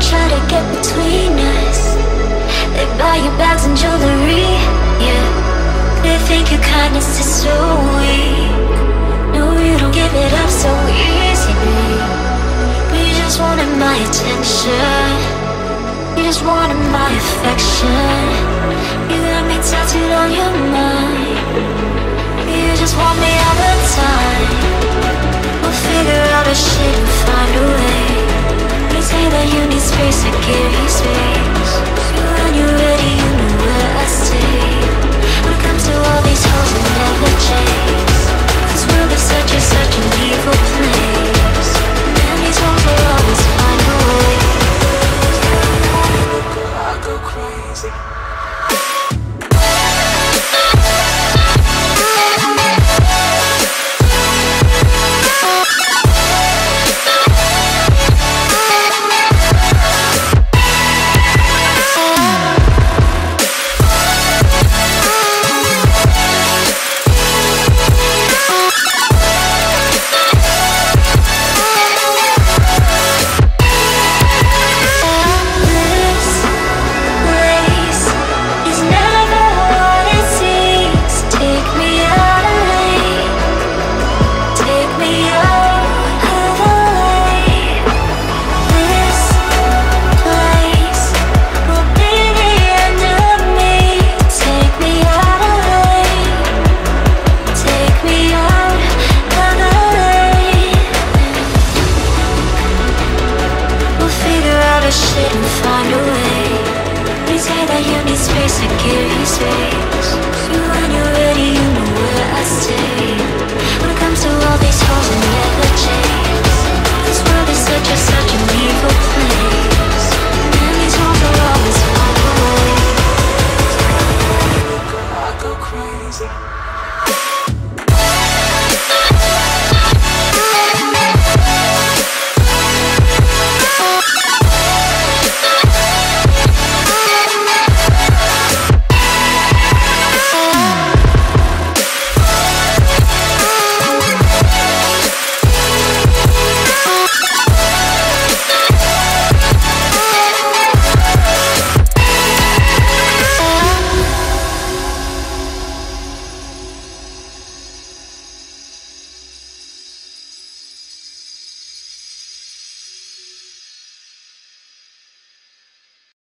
try to get between us. They buy you bags and jewelry, yeah. They think your kindness is so weak. No, you don't give it up so easily. But you just wanted my attention. You just wanted my affection. kiss, I kiss.